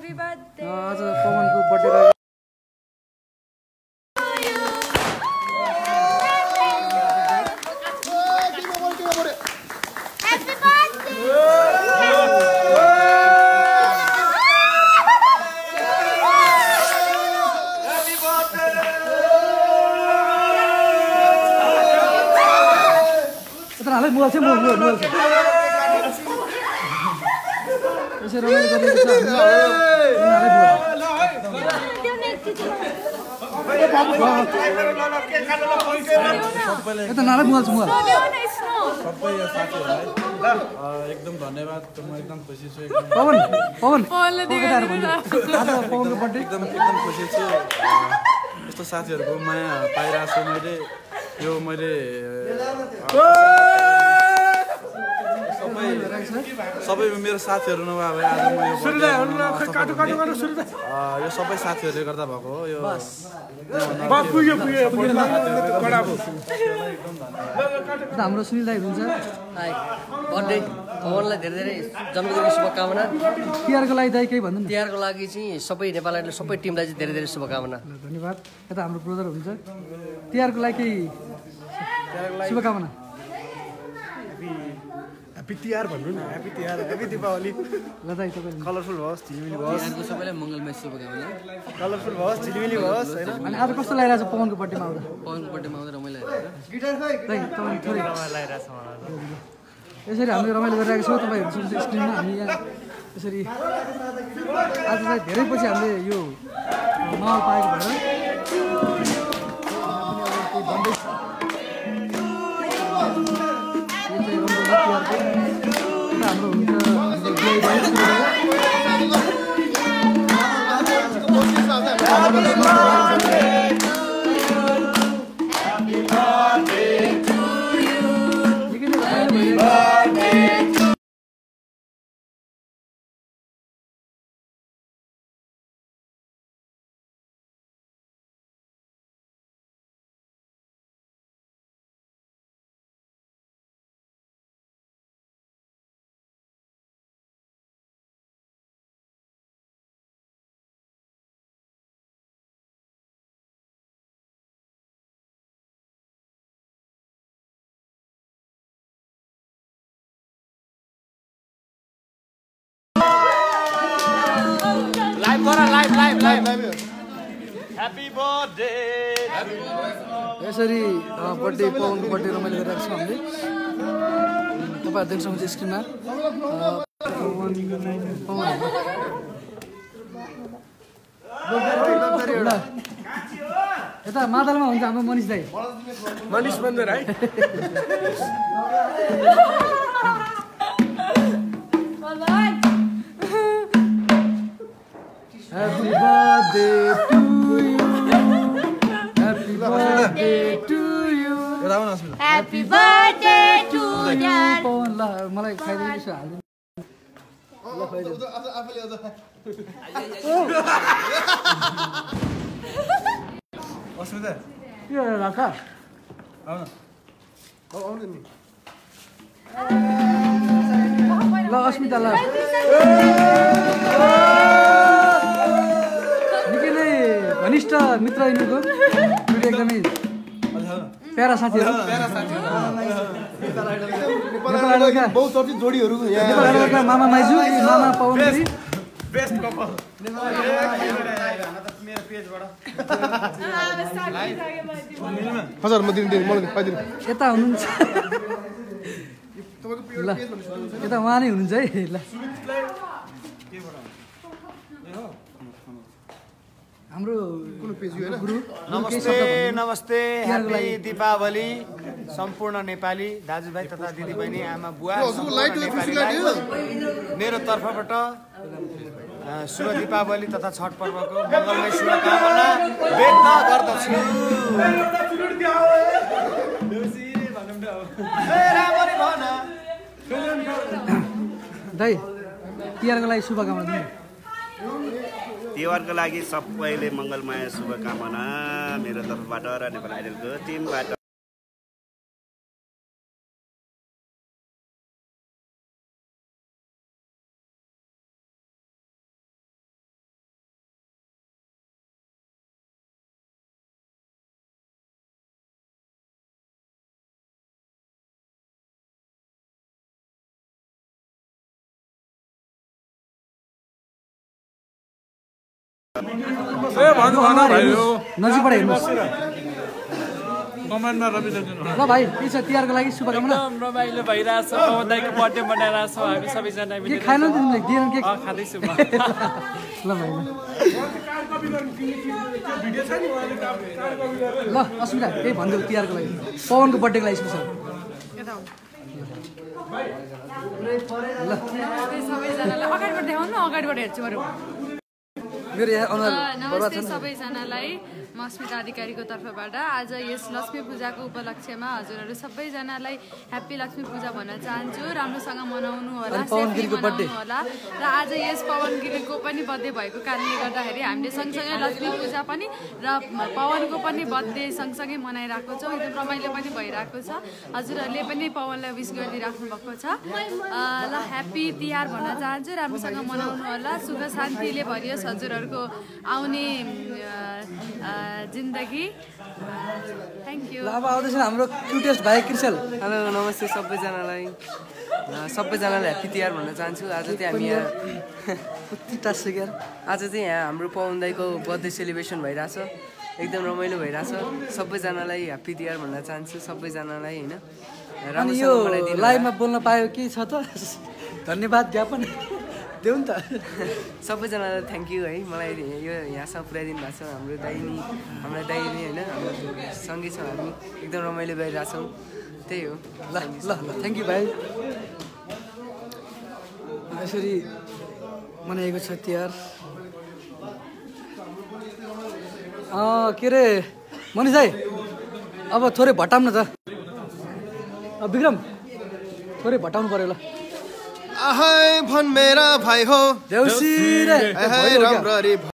Happy birthday. आज पवनको birthday रहेको Happy birthday. यता हालै मोबाइल रमाइलो गरिएको छ। यता छ. सबै साथीहरूलाई एकदम धन्यवाद म एकदम खुसी छु पवन पवन पवनको बर्थडे एकदम एकदम खुसी छु यस्तो साथीहरूको माया पाइरहेको छु मैले यो मैले अ, सबै सबै मेरो साथीहरू नभए भए आज म यो सबै साथीहरूले गर्दा भएको हो यो हाम्रो सुनिल दाई हुनुहुन्छ। High birthday. पवनलाई धेरै धेरै जन्मदिनको शुभकामना। तिहारको लागि दाई केही भन्नु न। तिहारको लागि चाहिँ सबै नेपालीहरूले सबै टिमलाई चाहिँ धेरै धेरै शुभकामना। धन्यवाद। यता हाम्रो ब्रदर हुनुहुन्छ। तिहारको लागि केही शुभकामना। ह्याप्पी तिहार भन्नु न ह्याप्पी तिहार ह्याप्पी दिपावली ल दाई तपाईँले कलरफुल होस् झिलिमिली होस्। सबैलाई मङ्गलमय शुभकामना। कलरफुल होस् झिलिमिली होस् होइन? अनि आज कस्तो लागिरहेको छ पवनको बर्थडेमा आउँदा? पवनको बर्थडेमा आउँदा रमाइलो दाइ तपाईँ थोरै यसरी हामीले रमाइलो गरिरहेको छौँ तपाईँहरू सुन्छ स्क्रिनमा हामी यहाँ यसरी आज चाहिँ धेरै पछि हामीले यो माहौल पाएको भएर यसरी बर्थडे पवनको बर्थडे रमाइलो गरिरहेको छौँ हामीले। तपाईँहरू देख्न सक्नुहुन्छ स्क्रिनमा यता मादलमा हुन्छ हाम्रो मनिष दाई। मनिष मन्दिर है ल मलाई खाइदिनु यसो हालिदिनु अस्मिता। यो राखा। आउन। ल अस्मिता ल। निकै नै घनिष्ठ मित्र यिनीहरूको। एकदमै प्यारा साथीहरू। मामा माइजू मामा पवन गिरी बेस्ट कपाल। हजुर म दिनु दिनु मलाई पाइदिनु। यता हुनुहुन्छ। ल यता उहाँ नै हुनुहुन्छ है। ल। हाम्रो नमस्ते। नमस्ते। ह्याप्पी दीपावली सम्पूर्ण नेपाली दाजुभाइ तथा दिदीबहिनी आमा बुवा मेरो तर्फबाट शुभ दीपावली तथा छठ पर्वको मङ्गलमय शुभकामना व्यक्त गर्दछु। दाइ तिहारको लागि शुभकामना दिनु तिहारको लागि सबैले मङ्गलमय शुभकामना मेरो तर्फबाट र नेपाल आइडलको टिमबाट। नजिकबाट हेर्नुहोस्। ल भाइ के छ? तिहारको लागि शुभकामना। रमाइलो भइरहेछ पवन दाईको बर्थडे मनाइरहेछौँ हामी सबैजना के मिलेर खानु तिमीले? दिएन के अँ, खाँदैछु म। ल भाइ ल। ल अस्मिता केही भनिदेऊ तिहारको लागि। पवनको बर्थडेको लागि स्पेसल। सबैजनालाई अगाडिबाट देखाउनु अगाडिबाट हेर्छु बरु। मेरो यहाँ नमस्ते। सबैजनालाई म अस्मिता अधिकारीको तर्फबाट। आज यस लक्ष्मी पूजाको उपलक्ष्यमा हजुरहरू सबैजनालाई ह्याप्पी लक्ष्मी पूजा भन्न चाहन्छु। राम्रोसँग मनाउनु होला birthday। मनाउनु होला। र आज यस पवन गिरीको पनि बर्थडे भएको कारणले गर्दाखेरि हामीले सँगसँगै लक्ष्मी पूजा पनि र पवनको पनि बर्थडे सँगसँगै मनाइरहेको छौँ। एकदम रमाइलो पनि भइरहेको छ। हजुरहरूले पनि पवनलाई विस गरिदिइराख्नु भएको छ। ल ह्याप्पी तिहार भन्न चाहन्छु। राम्रोसँग मनाउनु होला। सुख शान्तिले भरियोस् हजुरहरूको आउने जिन्दगी। थ्याङ्क यू अब आउँदैछ हाम्रो क्युटेस्ट भाइ कृषल। हेलो नमस्ते सबैजनालाई। सबैजनालाई ह्याप्पी तिहार भन्न चाहन्छु। आज चाहिँ हामी यहाँ आज चाहिँ यहाँ हाम्रो पवन दाईको बर्थडे सेलिब्रेसन भइरहेछ। एकदम रमाइलो भइरहेछ। सबैजनालाई ह्याप्पी तिहार भन्न चाहन्छु। सबैजनालाई होइन? यो। लाइभमा बोल्न पायो के छ त? धन्यवाद ज्ञापन। देऊ नि त सबैजनालाई थ्याङ्क यू है मलाई यो यहाँसम्म पुऱ्याइदिनु भएको छ हाम्रो दाइ नि हाम्रो दाइ नि होइन हाम्रो सँगै छौँ हामी एकदम रमाइलो गरिरहेछौँ त्यही हो ल ल ल थ्याङ्क यू भाइ यसरी मनाएको छ तिहार के अरे मनिष दाई अब थोरै भटाउँ न त अब विक्रम थोरै भटाउनु पऱ्यो ल आहै भन मेरा भाइ हो। देउसी रे। राम्ररी